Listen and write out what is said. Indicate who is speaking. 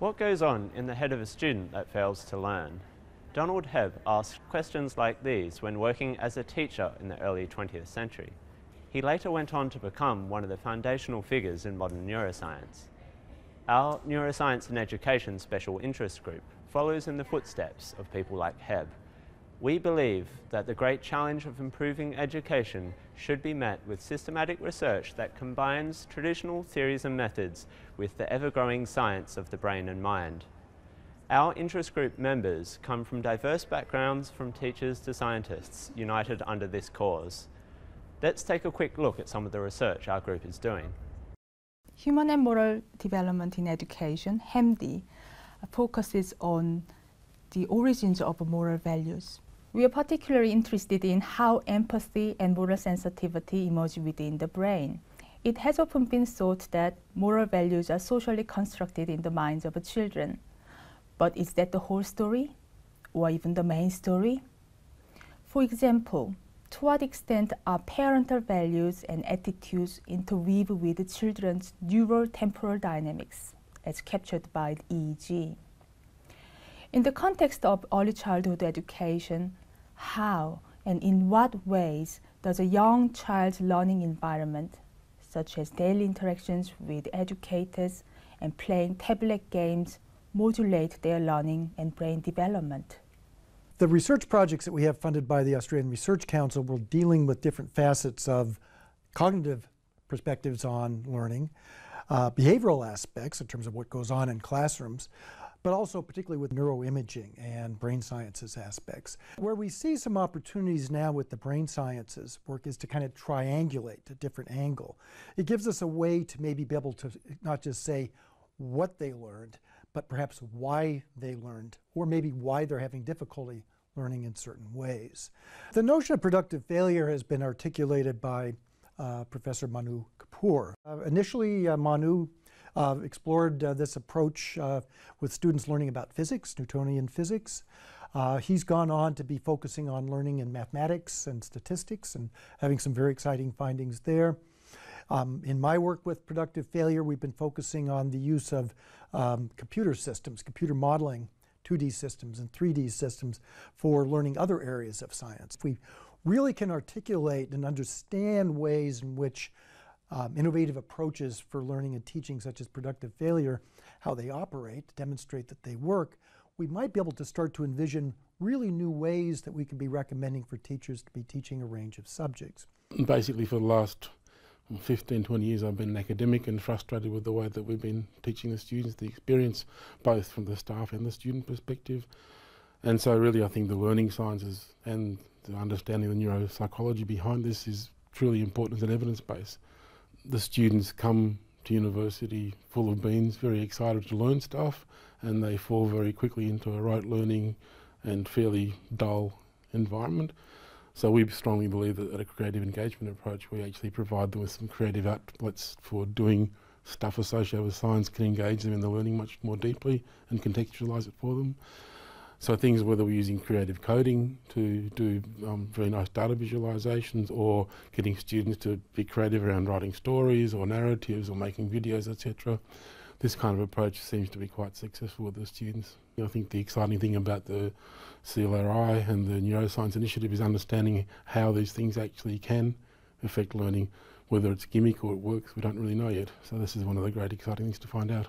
Speaker 1: What goes on in the head of a student that fails to learn? Donald Hebb asked questions like these when working as a teacher in the early 20th century. He later went on to become one of the foundational figures in modern neuroscience. Our Neuroscience and Education Special Interest Group follows in the footsteps of people like Hebb. We believe that the great challenge of improving education should be met with systematic research that combines traditional theories and methods with the ever-growing science of the brain and mind. Our interest group members come from diverse backgrounds from teachers to scientists united under this cause. Let's take a quick look at some of the research our group is doing.
Speaker 2: Human and Moral Development in Education, HAMDIE, focuses on the origins of moral values. We are particularly interested in how empathy and moral sensitivity emerge within the brain. It has often been thought that moral values are socially constructed in the minds of children. But is that the whole story? Or even the main story? For example, to what extent are parental values and attitudes interweave with children's neural temporal dynamics, as captured by EEG? In the context of early childhood education, how and in what ways does a young child's learning environment, such as daily interactions with educators and playing tablet games, modulate their learning and brain development?
Speaker 3: The research projects that we have funded by the Australian Research Council were dealing with different facets of cognitive perspectives on learning, uh, behavioral aspects in terms of what goes on in classrooms, but also particularly with neuroimaging and brain sciences aspects. Where we see some opportunities now with the brain sciences work is to kind of triangulate a different angle. It gives us a way to maybe be able to not just say what they learned, but perhaps why they learned, or maybe why they're having difficulty learning in certain ways. The notion of productive failure has been articulated by uh, Professor Manu Kapur. Uh, initially, uh, Manu uh, explored uh, this approach uh, with students learning about physics, Newtonian physics. he's gone on to be focusing on learning in mathematics and statistics and having some very exciting findings there. Um, in my work with productive failure, we've been focusing on the use of um, computer systems, computer modeling, 2D systems and 3D systems for learning other areas of science. If we really can articulate and understand ways in which um, innovative approaches for learning and teaching, such as productive failure, how they operate, demonstrate that they work, we might be able to start to envision really new ways that we can be recommending for teachers to be teaching a range of subjects.
Speaker 4: Basically, for the last 15, 20 years I've been an academic and frustrated with the way that we've been teaching the students, the experience both from the staff and the student perspective. And so really I think the learning sciences and the understanding the neuropsychology behind this is truly important as an evidence base. The students come to university full of beans, very excited to learn stuff, and they fall very quickly into a rote learning and fairly dull environment. So we strongly believe that at a creative engagement approach, we actually provide them with some creative outlets for doing stuff associated with science, can engage them in the learning much more deeply and contextualise it for them. So things whether we're using creative coding to do um, very nice data visualizations or getting students to be creative around writing stories or narratives or making videos, etc this kind of approach seems to be quite successful with the students. I think the exciting thing about the CLRI and the Neuroscience Initiative is understanding how these things actually can affect learning. Whether it's gimmick or it works, we don't really know yet. So this is one of the great exciting things to find out.